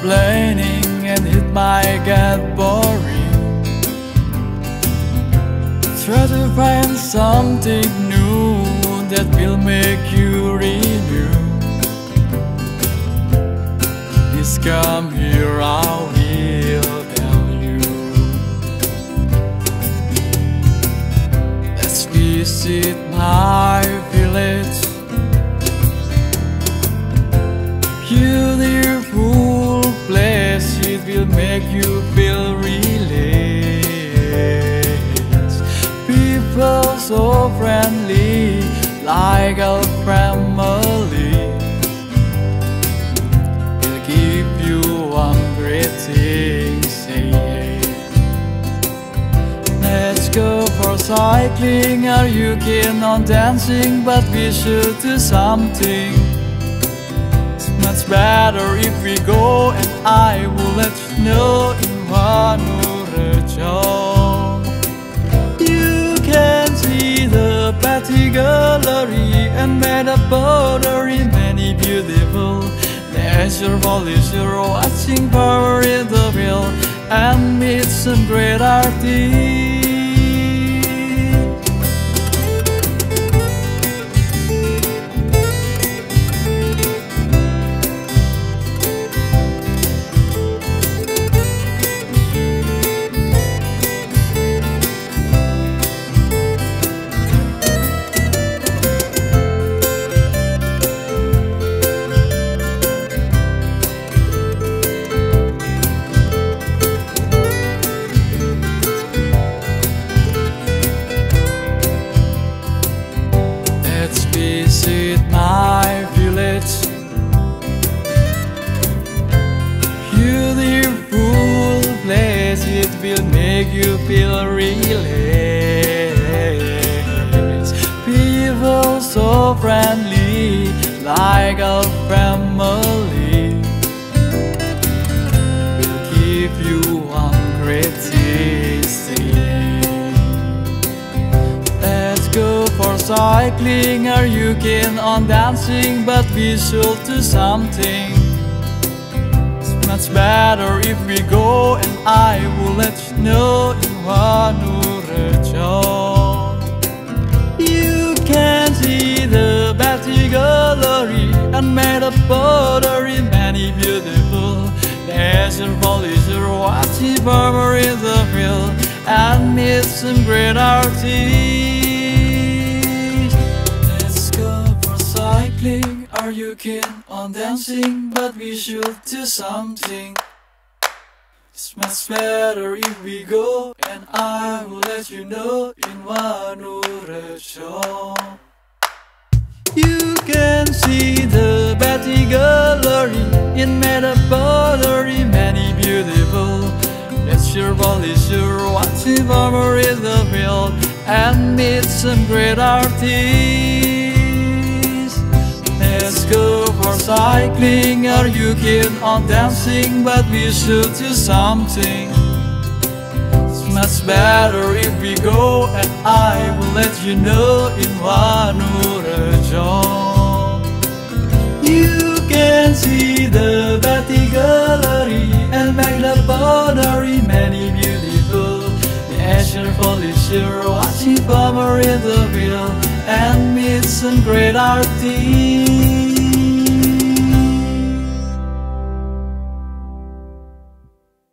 complaining and it might get boring. Try to find something new that will make you renew. Please come here, I will tell you. Let's visit my village. Make you feel released. People so friendly, like a family. Will give you one great. Let's go for cycling, or you keen on dancing, but we should do something. It's better if we go, and I will let you know in one. You can see the Betty Gallery and Metapottery, many beautiful leisure for leisure, watching power in the wheel and meet some great artists. Make you feel released. People so friendly, like a family. Will give you one great. Let's go for cycling, are you keen on dancing? But we should do something. It's better if we go, and I will let you know in one region. You can see the Betty Gallery and made of pottery, many beautiful leisure for leisure, watching farmer in the field and meet some great artists. You keen on dancing? But we should do something. It's much better if we go, and I will let you know in one region. You can see the Betty Gallery in Metapottery, many beautiful. Let's your volley sure watching farmer in the field and meet some great artists. Let's go for cycling, are you keen on dancing? But we should do something. It's much better if we go, and I will let you know in one region. You can see the Betty Gallery and Magna Pottery, many beautiful leisure for leisure, watching farmer in the field and meet some great artists.